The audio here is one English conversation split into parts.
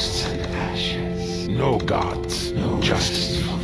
and ashes. No gods, no justice.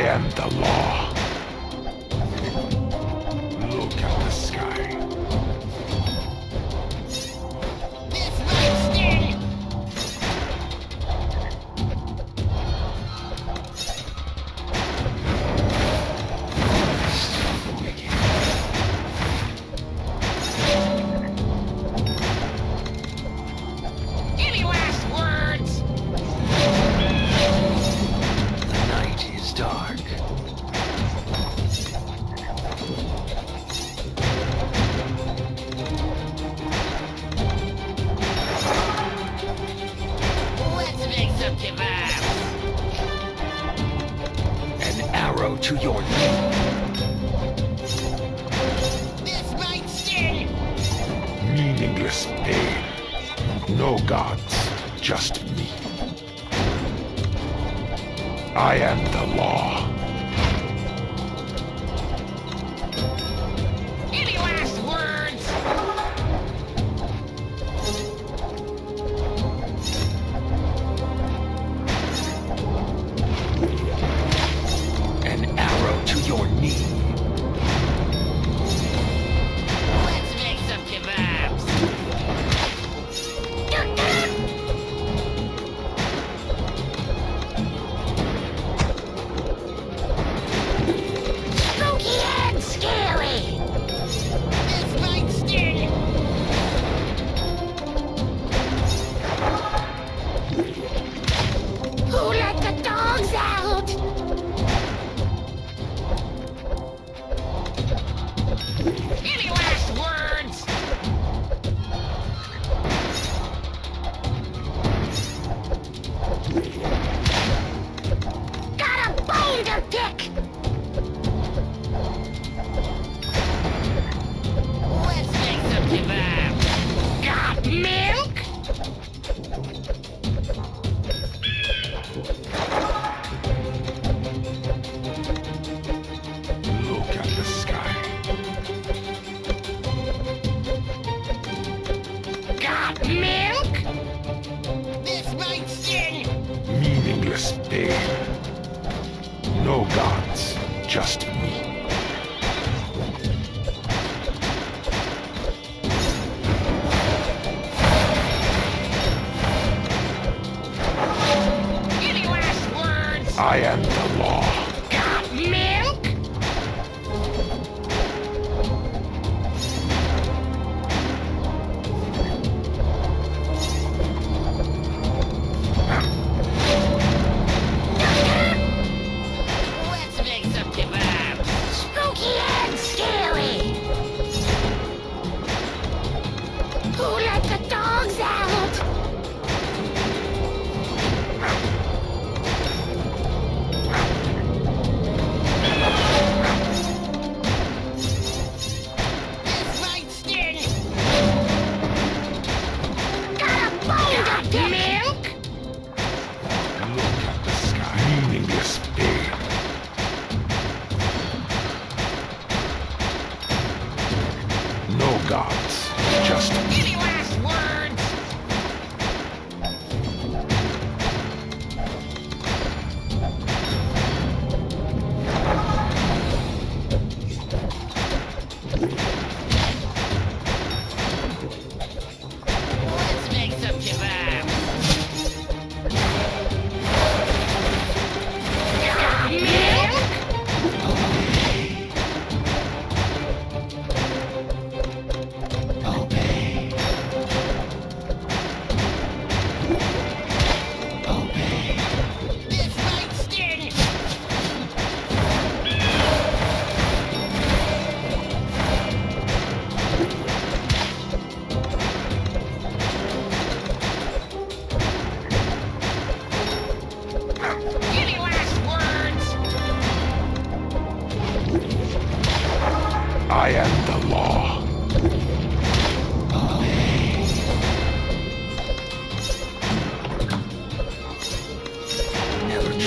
am the law. arrow to your knee. This might sting! Meaningless pain. No gods, just me. I am the law. No gods, just me. I am the Who let the dogs out?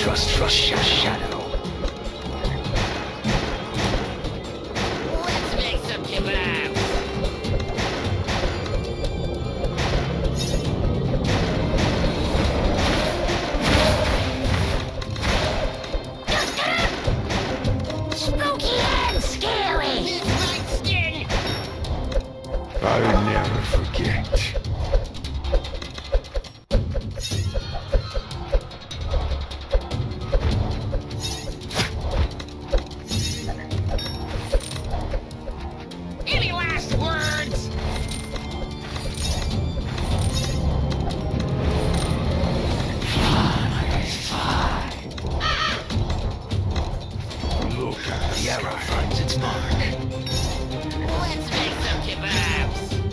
Trust trust your shadow. Let's make some kebabs. Spooky and scary. This might sting. I'll never forget. The arrow finds its mark. Let's make some kebabs.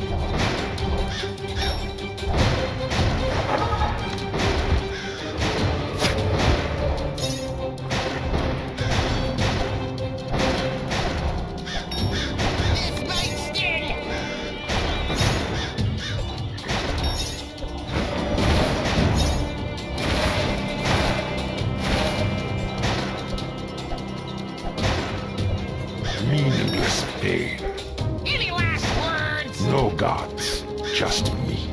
Any last words? No gods, just me.